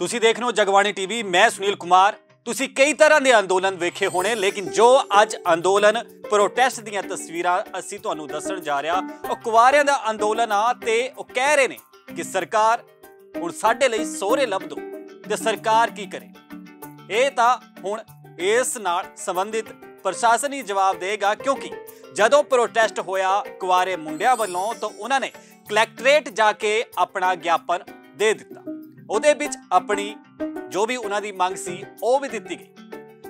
ਤੁਸੀਂ ਦੇਖ ਰਹੇ ਹੋ ਜਗਬਾਣੀ ਟੀਵੀ, ਮੈਂ ਸੁਨੀਲ ਕੁਮਾਰ। ਤੁਸੀਂ ਕਈ ਤਰ੍ਹਾਂ ਦੇ ਅੰਦੋਲਨ ਵੇਖੇ ਹੋਣੇ, ਲੇਕਿਨ ਜੋ ਅੱਜ ਅੰਦੋਲਨ ਪ੍ਰੋਟੈਸਟ ਦੀਆਂ ਤਸਵੀਰਾਂ ਅਸੀਂ ਤੁਹਾਨੂੰ ਦੱਸਣ ਜਾ ਰਿਹਾ, ਉਹ ਕੁਵਾਰਿਆਂ ਦਾ ਅੰਦੋਲਨ ਆ ਤੇ ਉਹ ਕਹਿ ਰਹੇ ਨੇ ਕਿ ਸਰਕਾਰ ਹੁਣ ਸਾਡੇ ਲਈ ਸੋਹਰੇ ਲੱਭ ਦੋ ਤੇ ਸਰਕਾਰ ਕੀ ਕਰੇ। ਇਹ ਤਾਂ ਹੁਣ ਇਸ ਨਾਲ ਸੰਬੰਧਿਤ ਪ੍ਰਸ਼ਾਸਨ ਹੀ ਜਵਾਬ ਦੇਗਾ, ਕਿਉਂਕਿ ਜਦੋਂ ਪ੍ਰੋਟੈਸਟ ਹੋਇਆ ਕੁਵਾਰੇ ਮੁੰਡਿਆਂ ਵੱਲੋਂ, ਤਾਂ ਉਹਨਾਂ ਨੇ ਕਲੈਕਟਰੇਟ ਜਾ ਕੇ ਆਪਣਾ ਗਿਆਪਨ ਦੇ ਦਿੱਤਾ। ਉਹਦੇ ਵਿੱਚ ਆਪਣੀ ਜੋ ਵੀ ਉਹਨਾਂ ਦੀ ਮੰਗ ਸੀ, ਉਹ ਵੀ ਦਿੱਤੀ ਗਈ।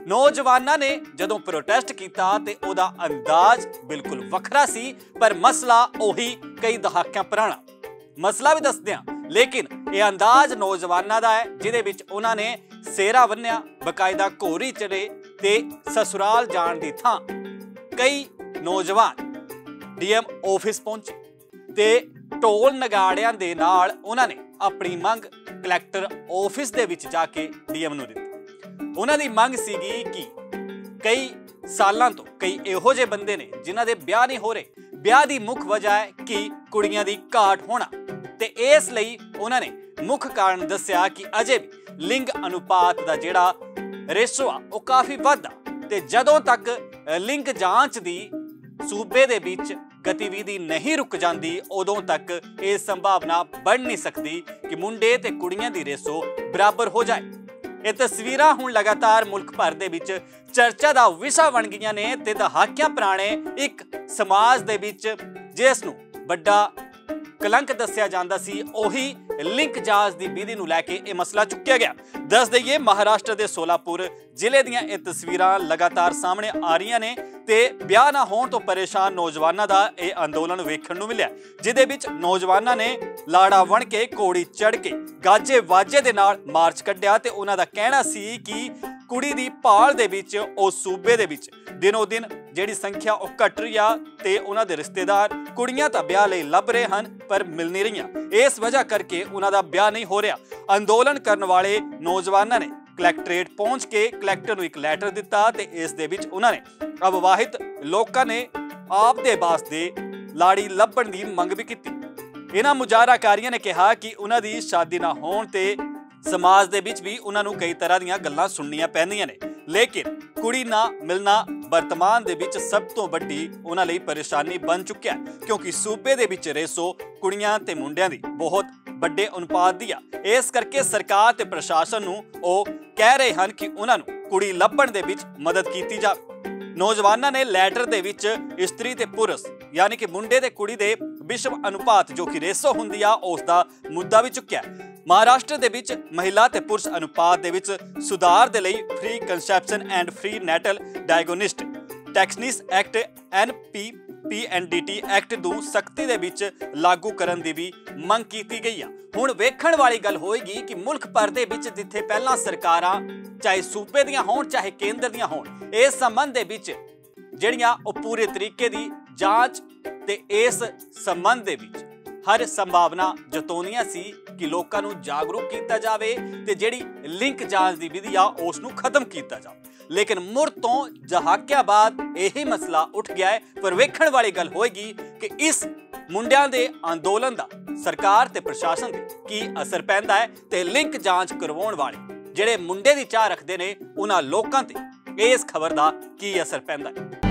ਨੌਜਵਾਨਾਂ ਨੇ ਜਦੋਂ ਪ੍ਰੋਟੈਸਟ ਕੀਤਾ ਤੇ ਉਹਦਾ ਅੰਦਾਜ਼ ਬਿਲਕੁਲ ਵੱਖਰਾ ਸੀ, ਪਰ ਮਸਲਾ ਉਹੀ ਕਈ ਦਹਾਕਿਆਂ ਪੁਰਾਣਾ। ਮਸਲਾ ਵੀ ਦੱਸਦੇ ਹਾਂ, ਲੇਕਿਨ ਇਹ ਅੰਦਾਜ਼ ਨੌਜਵਾਨਾਂ ਦਾ ਹੈ, ਜਿਹਦੇ ਵਿੱਚ ਉਹਨਾਂ ਨੇ ਸੇਰਾ ਬੰਨਿਆ, ਬਕਾਇਦਾ ਘੋਰੀ ਚੜੇ ਤੇ ਸਸੁਰਾਲ ਜਾਣ ਦੀ ਥਾਂ ਕਈ ਨੌਜਵਾਨ ਡੀਐਮ ਆਫਿਸ ਪਹੁੰਚੇ ਤੇ ਢੋਲ ਨਗਾੜਿਆਂ ਦੇ ਨਾਲ ਉਹਨਾਂ ਨੇ ਆਪਣੀ ਮੰਗ ਕਲੈਕਟਰ ਆਫਿਸ ਦੇ ਵਿੱਚ ਜਾ ਕੇ ਡੀਐਮ ਨੂੰ ਦਿੱਤੀ। ਉਹਨਾਂ ਦੀ ਮੰਗ ਸੀਗੀ ਕਿ ਕਈ ਸਾਲਾਂ ਤੋਂ ਕਈ ਇਹੋ ਜਿਹੇ ਬੰਦੇ ਨੇ ਜਿਨ੍ਹਾਂ ਦੇ ਵਿਆਹ ਨਹੀਂ ਹੋ ਰਹੇ। ਵਿਆਹ ਦੀ ਮੁੱਖ ਵਜ੍ਹਾ ਹੈ ਕਿ ਕੁੜੀਆਂ ਦੀ ਘਾਟ ਹੋਣਾ। ਤੇ ਇਸ ਲਈ ਉਹਨਾਂ ਨੇ ਮੁੱਖ ਕਾਰਨ ਦੱਸਿਆ ਕਿ ਅਜੇ ਵੀ ਲਿੰਗ ਅਨੁਪਾਤ ਦਾ ਜਿਹੜਾ ਰੇਸ਼ੋ ਆ, ਉਹ ਕਾਫੀ ਵੱਧ ਆ ਤੇ ਜਦੋਂ ਤੱਕ ਲਿੰਗ ਜਾਂਚ ਦੀ ਸੂਬੇ ਦੇ ਵਿੱਚ ਗਤੀਵਿਧੀ ਨਹੀਂ ਰੁਕ ਜਾਂਦੀ, ਉਦੋਂ ਤੱਕ ਇਹ ਸੰਭਾਵਨਾ ਬਣ ਨਹੀਂ ਸਕਦੀ ਕਿ ਮੁੰਡੇ ਤੇ ਕੁੜੀਆਂ ਦੀ ਰੇਸ਼ੋ ਬਰਾਬਰ ਹੋ ਜਾਏ। ਇਹ ਤਸਵੀਰਾਂ ਹੁਣ ਲਗਾਤਾਰ ਮੁਲਕ ਭਰ ਦੇ ਵਿੱਚ ਚਰਚਾ ਦਾ ਵਿਸ਼ਾ ਬਣ ਗਈਆਂ ਨੇ ਤੇ ਦਹਾਕਿਆਂ ਪੁਰਾਣੇ ਇੱਕ ਸਮਾਜ ਦੇ ਵਿੱਚ ਜਿਸ ਨੂੰ ਵੱਡਾ ਕਲੰਕ ਦੱਸਿਆ ਜਾਂਦਾ ਸੀ, ਉਹੀ ਲਿੰਕ ਜਾਜ ਦੀ ਵਿਧੀ ਨੂੰ ਲੈ ਕੇ ਇਹ ਮਸਲਾ ਚੁੱਕਿਆ ਗਿਆ। ਦੱਸ ਦਈਏ, ਮਹਾਰਾਸ਼ਟਰ ਦੇ ਸੋਲਾਪੁਰ ਜ਼ਿਲ੍ਹੇ ਦੀਆਂ ਇਹ ਤਸਵੀਰਾਂ ਲਗਾਤਾਰ ਸਾਹਮਣੇ ਆ ਰਹੀਆਂ ਨੇ ਤੇ ਵਿਆਹ ਨਾ ਹੋਣ ਤੋਂ ਪਰੇਸ਼ਾਨ ਨੌਜਵਾਨਾਂ ਦਾ ਇਹ ਅੰਦੋਲਨ ਵੇਖਣ ਨੂੰ ਮਿਲਿਆ। ਜਿਦੇ ਵਿੱਚ ਨੌਜਵਾਨਾਂ ਨੇ ਲਾੜਾ ਵਣ ਕੇ, ਕੋੜੀ ਚੜ ਕੇ, ਗਾਜੇ ਵਾਜੇ ਦੇ ਨਾਲ ਮਾਰਚ ਕੱਢਿਆ ਤੇ ਉਹਨਾਂ ਦਾ ਕਹਿਣਾ ਸੀ ਕਿ ਕੁੜੀ ਦੀ ਭਾਲ ਦੇ ਵਿੱਚ, ਉਹ ਸੂਬੇ ਦੇ ਵਿੱਚ ਦਿਨੋ ਦਿਨ ਜਿਹੜੀ ਸੰਖਿਆ ਉਹ ਘਟ ਰਹੀ ਆ ਤੇ ਉਹਨਾਂ ਦੇ ਰਿਸ਼ਤੇਦਾਰ ਕੁੜੀਆਂ ਤਾਂ ਵਿਆਹ ਲਈ ਲੱਭ ਰਹੇ ਹਨ, ਪਰ ਮਿਲ ਨਹੀਂ ਰਹੀਆਂ। ਇਸ ਵਜ੍ਹਾ ਕਰਕੇ ਉਹਨਾਂ ਦਾ ਵਿਆਹ ਨਹੀਂ ਹੋ ਰਿਹਾ। ਅੰਦੋਲਨ ਕਰਨ ਵਾਲੇ ਨੌਜਵਾਨਾਂ ਨੇ ਕਲੈਕਟਰੇਟ ਪਹੁੰਚ ਕੇ ਕਲੈਕਟਰ ਨੂੰ ਇੱਕ ਲੈਟਰ ਦਿੱਤਾ ਤੇ ਇਸ ਦੇ ਵਿੱਚ ਉਹਨਾਂ ਨੇ ਅਵਵਾਹਿਤ ਲੋਕਾਂ ਨੇ ਆਪ ਦੇ ਵਾਸਤੇ ਲਾੜੀ ਲੱਭਣ ਦੀ ਮੰਗ ਵੀ ਕੀਤੀ। ਇਹਨਾਂ ਮੁਜ਼ਾਹਰਾਕਾਰੀਆਂ ਨੇ ਕਿਹਾ ਕਿ ਉਹਨਾਂ ਦੀ ਸ਼ਾਦੀ ਨਾ ਹੋਣ ਤੇ ਸਮਾਜ ਦੇ ਵਿੱਚ ਵੀ ਉਹਨਾਂ ਨੂੰ ਕਈ ਤਰ੍ਹਾਂ ਦੀਆਂ ਗੱਲਾਂ ਸੁਣਨੀਆਂ ਪੈਂਦੀਆਂ ਨੇ। ਲੇਕਿਨ ਕੁੜੀ ਨਾ ਮਿਲਣਾ ਵਰਤਮਾਨ ਦੇ ਵਿੱਚ ਸਭ ਤੋਂ ਵੱਡੀ ਉਹਨਾਂ ਲਈ ਪਰੇਸ਼ਾਨੀ ਬਣ ਚੁੱਕਿਆ ਕਿਉਂਕਿ ਸੂਬੇ ਦੇ ਵਿੱਚ ਰੇਸੋ ਕੁੜੀਆਂ ਤੇ ਮੁੰਡਿਆਂ ਦੀ ਬਹੁਤ ਵੱਡੇ ਅਨੁਪਾਤ ਦੀ ਆ। ਇਸ ਕਰਕੇ ਸਰਕਾਰ ਤੇ ਪ੍ਰਸ਼ਾਸਨ ਨੂੰ ਉਹ ਕਹਿ ਰਹੇ ਹਨ ਕਿ ਉਹਨਾਂ ਨੂੰ ਕੁੜੀ ਲੱਭਣ ਦੇ ਵਿੱਚ ਮਦਦ ਕੀਤੀ ਜਾਵੇ। ਨੌਜਵਾਨਾਂ ਨੇ ਲੈਟਰ ਦੇ ਵਿੱਚ ਇਸਤਰੀ ਤੇ ਪੁਰਸ਼, ਯਾਨੀ ਕਿ ਮੁੰਡੇ ਤੇ ਕੁੜੀ ਦੇ ਵਿਸ਼ਵ ਅਨੁਪਾਤ ਜੋ ਕਿ ਰੇਸੋ ਹੁੰਦੀ ਆ, ਉਸ ਦਾ ਮੁੱਦਾ ਵੀ ਚੁੱਕਿਆ ਮਹਾਰਾਸ਼ਟਰ ਦੇ ਵਿੱਚ ਮਹਿਲਾ ਤੇ ਪੁਰਸ਼ ਅਨੁਪਾਤ ਦੇ ਵਿੱਚ ਸੁਧਾਰ ਦੇ ਲਈ preconception and prenatal diagnostic techniques act NP PNDT act ਨੂੰ ਸਖਤੀ ਦੇ ਵਿੱਚ ਲਾਗੂ ਕਰਨ ਦੀ ਵੀ ਮੰਗ ਕੀਤੀ ਗਈ ਆ। ਹੁਣ ਵੇਖਣ ਵਾਲੀ ਗੱਲ ਹੋਏਗੀ ਕਿ ਮੁਲਕ ਭਰ ਦੇ ਵਿੱਚ ਜਿੱਥੇ ਪਹਿਲਾਂ ਸਰਕਾਰਾਂ ਚਾਹੇ ਸੂਬੇ ਦੀਆਂ ਹੋਣ, ਚਾਹੇ ਕੇਂਦਰ ਦੀਆਂ ਹੋਣ, ਇਸ ਸੰਬੰਧ ਦੇ ਵਿੱਚ ਜਿਹੜੀਆਂ ਉਹ ਪੂਰੇ ਤਰੀਕੇ ਦੀ ਜਾਂਚ ਤੇ ਇਸ ਸੰਬੰਧ ਦੇ ਵਿੱਚ ਹਰ ਸੰਭਾਵਨਾ ਜਤਾਉਣੀਆਂ ਸੀ ਕਿ ਲੋਕਾਂ ਨੂੰ ਜਾਗਰੂਕ ਕੀਤਾ ਜਾਵੇ ਤੇ ਜਿਹੜੀ ਲਿੰਕ ਜਾਂਚ ਦੀ ਵਿਧੀ ਆ, ਉਸ ਨੂੰ ਖਤਮ ਕੀਤਾ ਜਾਵੇ। ਲੇਕਿਨ ਮੁੜ ਤੋਂ ਜਹਾਕਿਆਂ ਬਾਅਦ ਇਹੀ ਮਸਲਾ ਉੱਠ ਗਿਆ ਹੈ। ਪਰ ਵੇਖਣ ਵਾਲੀ ਗੱਲ ਹੋਏਗੀ ਕਿ ਇਸ ਮੁੰਡਿਆਂ ਦੇ ਅੰਦੋਲਨ ਦਾ ਸਰਕਾਰ ਤੇ ਪ੍ਰਸ਼ਾਸਨ ਤੇ ਕੀ ਅਸਰ ਪੈਂਦਾ ਹੈ ਤੇ ਲਿੰਕ ਜਾਂਚ ਕਰਵਾਉਣ ਵਾਲੇ ਜਿਹੜੇ ਮੁੰਡੇ ਦੀ ਚਾਹ ਰੱਖਦੇ ਨੇ, ਉਹਨਾਂ ਲੋਕਾਂ ਤੇ ਇਸ ਖਬਰ ਦਾ ਕੀ ਅਸਰ ਪੈਂਦਾ ਹੈ।